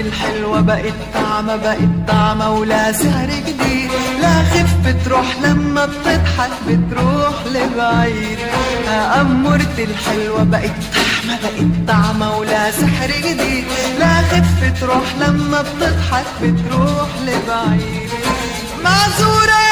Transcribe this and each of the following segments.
الحلوة بقت طعمة بقت طعمة ولا سعر جديد لا خف بتروح لما بتضحك بتروح لبعيد. أمورتي الحلوة بقت طعمة بقت طعمة ولا سحر جديد. لا خف تروح لما بتضحك بتروح لبعيد. معذورة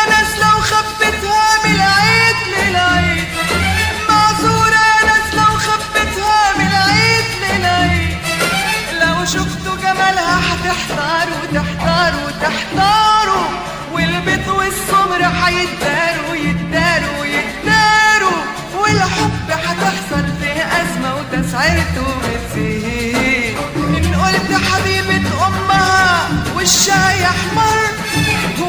جمالها هتحتاروا تحتاروا تحتاروا والبيت والسمر هيتداروا يتداروا يتداروا والحب هتحصل فيه أزمة وتسعيرته بتزيد. إن قلت حبيبة أمها وشها يحمر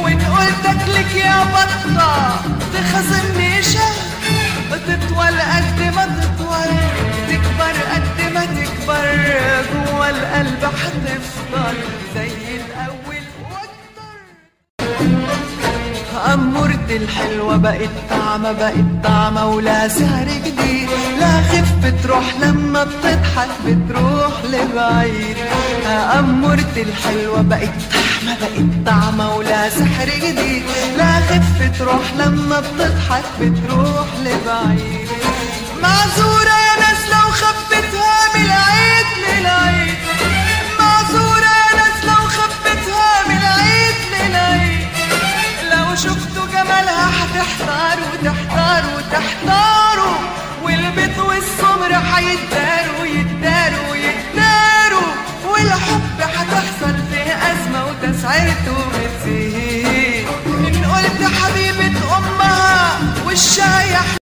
وإن قلت أكلك يا بطة تخزني القلب هتفضل زي الأول أمورتي الحلوة بقت طعمة بقت طعمة ولا سعر جديد. لا خف بتروح لما بتضحك بتروح لبعيد. أمورتي الحلوة بقت طعمة بقت طعمة ولا سحر جديد. لا خف تروح لما بتضحك بتروح لبعيد. معذورة تحتاروا تحتاروا تحتاروا. والبيض والسمر حيتداروا يتداروا يتداروا. والحب حتحصل فيه أزمة وتسعيرته بتزيد إن قلت حبيبة أمها والشاي